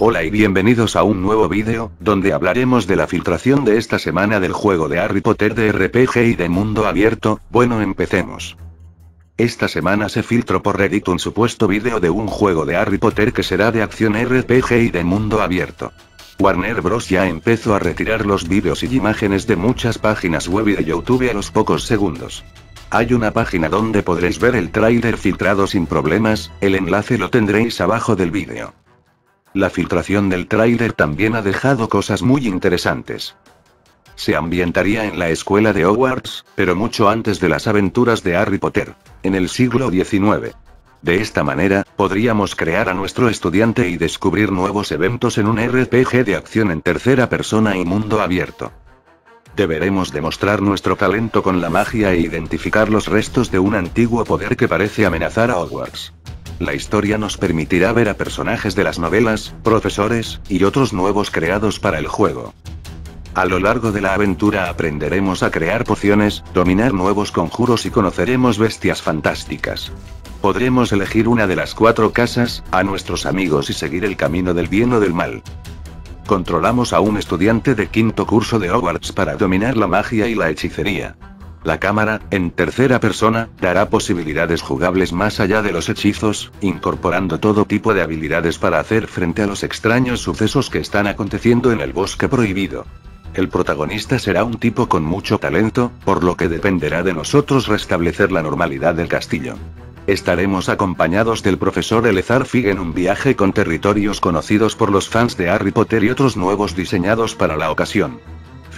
Hola y bienvenidos a un nuevo vídeo, donde hablaremos de la filtración de esta semana del juego de Harry Potter de RPG y de mundo abierto, bueno empecemos. Esta semana se filtró por Reddit un supuesto vídeo de un juego de Harry Potter que será de acción RPG y de mundo abierto. Warner Bros. ya empezó a retirar los vídeos y imágenes de muchas páginas web y de YouTube a los pocos segundos. Hay una página donde podréis ver el tráiler filtrado sin problemas, el enlace lo tendréis abajo del vídeo. La filtración del tráiler también ha dejado cosas muy interesantes. Se ambientaría en la escuela de Hogwarts, pero mucho antes de las aventuras de Harry Potter, en el siglo XIX. De esta manera, podríamos crear a nuestro estudiante y descubrir nuevos eventos en un RPG de acción en tercera persona y mundo abierto. Deberemos demostrar nuestro talento con la magia e identificar los restos de un antiguo poder que parece amenazar a Hogwarts. La historia nos permitirá ver a personajes de las novelas, profesores, y otros nuevos creados para el juego. A lo largo de la aventura aprenderemos a crear pociones, dominar nuevos conjuros y conoceremos bestias fantásticas. Podremos elegir una de las cuatro casas, a nuestros amigos y seguir el camino del bien o del mal. Controlamos a un estudiante de quinto curso de Hogwarts para dominar la magia y la hechicería. La cámara, en tercera persona, dará posibilidades jugables más allá de los hechizos, incorporando todo tipo de habilidades para hacer frente a los extraños sucesos que están aconteciendo en el bosque prohibido. El protagonista será un tipo con mucho talento, por lo que dependerá de nosotros restablecer la normalidad del castillo. Estaremos acompañados del profesor Elezar Fig en un viaje con territorios conocidos por los fans de Harry Potter y otros nuevos diseñados para la ocasión.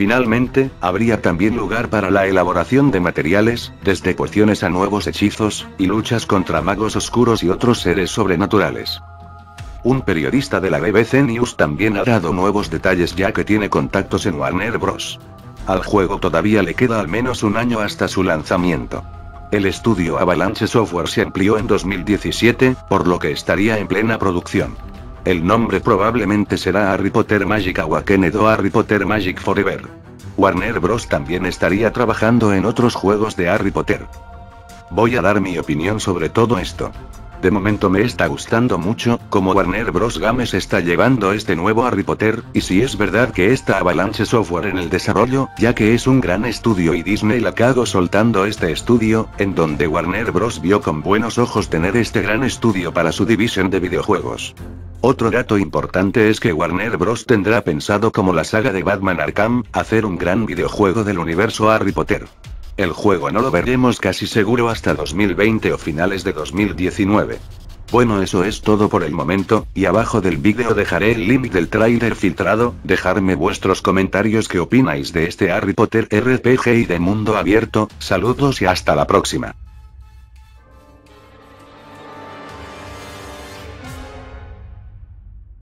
Finalmente, habría también lugar para la elaboración de materiales, desde pociones a nuevos hechizos, y luchas contra magos oscuros y otros seres sobrenaturales. Un periodista de la BBC News también ha dado nuevos detalles ya que tiene contactos en Warner Bros. Al juego todavía le queda al menos un año hasta su lanzamiento. El estudio Avalanche Software se amplió en 2017, por lo que estaría en plena producción. El nombre probablemente será Harry Potter Magic Awakened o Harry Potter Magic Forever. Warner Bros. también estaría trabajando en otros juegos de Harry Potter. Voy a dar mi opinión sobre todo esto. De momento me está gustando mucho, como Warner Bros. Games está llevando este nuevo Harry Potter, y si es verdad que está Avalanche Software en el desarrollo, ya que es un gran estudio y Disney la cago soltando este estudio, en donde Warner Bros. vio con buenos ojos tener este gran estudio para su división de videojuegos. Otro dato importante es que Warner Bros. tendrá pensado como la saga de Batman Arkham, hacer un gran videojuego del universo Harry Potter. El juego no lo veremos casi seguro hasta 2020 o finales de 2019. Bueno eso es todo por el momento, y abajo del vídeo dejaré el link del tráiler filtrado, dejarme vuestros comentarios qué opináis de este Harry Potter RPG y de mundo abierto, saludos y hasta la próxima.